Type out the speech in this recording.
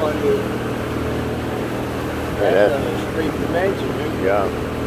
on Yeah, that's on street dimension. Yeah.